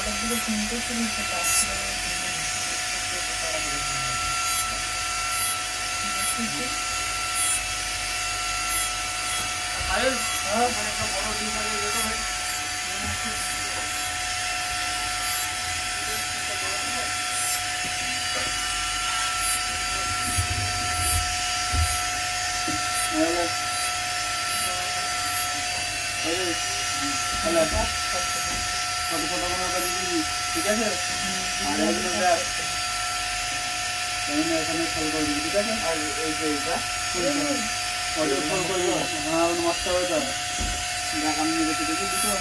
여러분들 공부 중이니까 아유, 아, 그러니까 멀어진 사람이 그래서 Hello. Hello. Hello. ছোট ছোট কোনো কাজ দিবি ঠিক আছে আর এগুলো দেখ এখানে এখানে ফল করে দিবি ঠিক আছে আর এই যে এটা ওটা ফল করে দিবি হ্যাঁ ওটা নষ্ট হবে তো দেখ আমি নিয়ে গেছি দেখি দুটো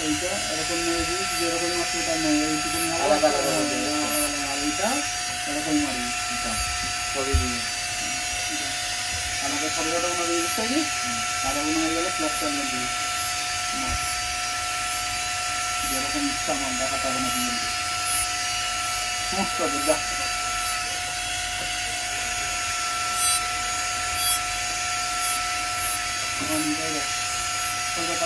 এইটা এরকম নিয়েছি যেরকম তার নেই এইটুকু আলাদা আলাদা। আর এইটা এরকম সবই হয়ে গেলে প্লাস চালিয়ে দিবি না যেরকম ইচ্ছা আমার দেখাতে হবে না দিয়ে দিবি সমস্ত হবে যা আমার নিজের কলকাতা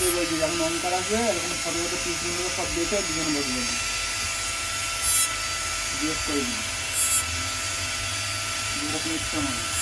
দুজনকে বলছি, যখন অঙ্কার আসবে, এরকম ছোটো ছোটো পিসগুলো সব দেখে দুজন বসে যাবে। জিজ্ঞেস করে দিন যেরকম ইচ্ছা মানে